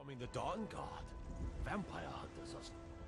Forming the Dawnguard. Vampire hunters are...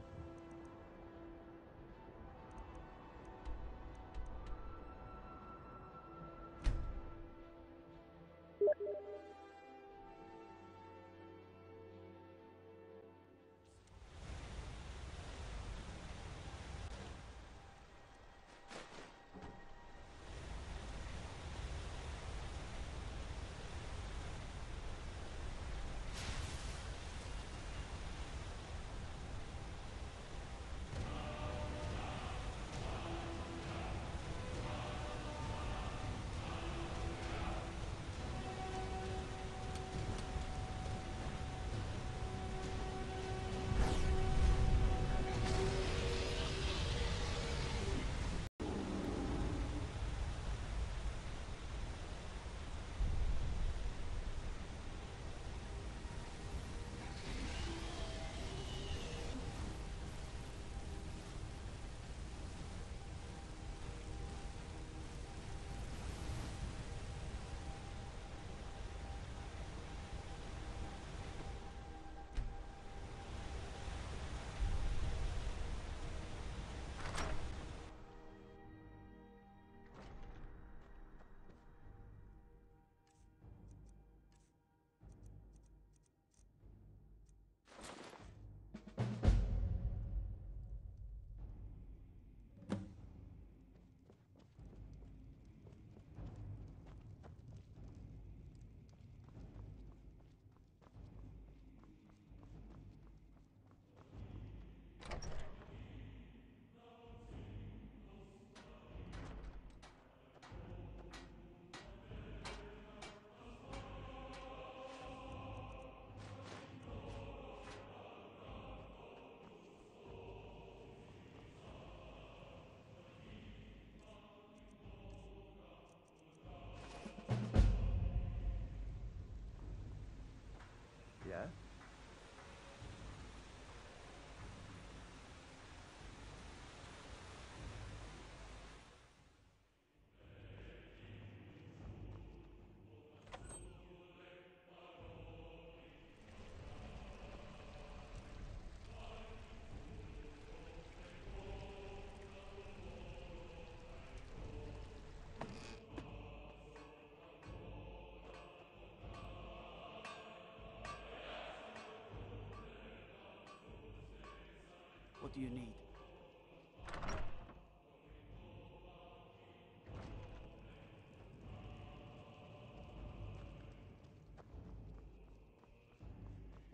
What do you need?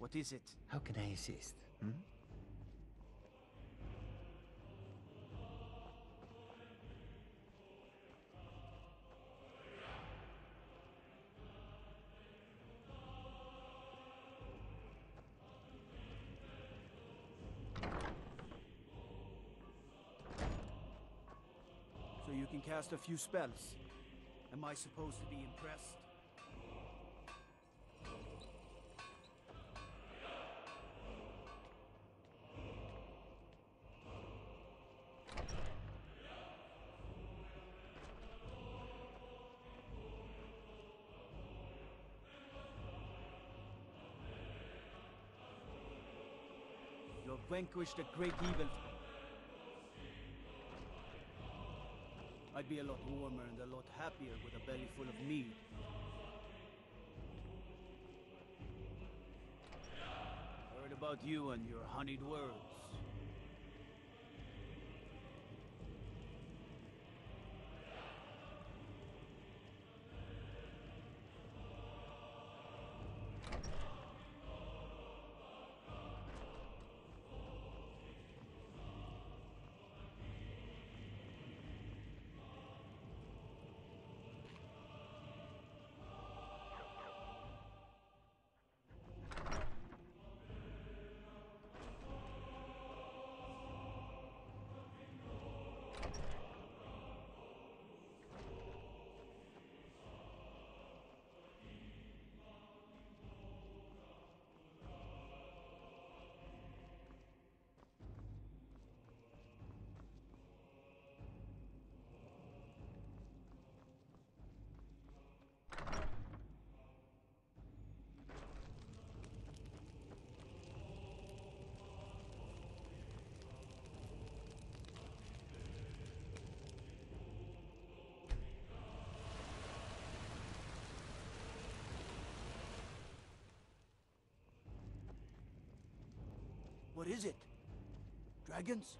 What is it? How can I assist? Hmm? Can cast a few spells. Am I supposed to be impressed? You have vanquished a great evil. I'd be a lot warmer and a lot happier with a belly full of mead. Heard about you and your honeyed words. What is it? Dragons?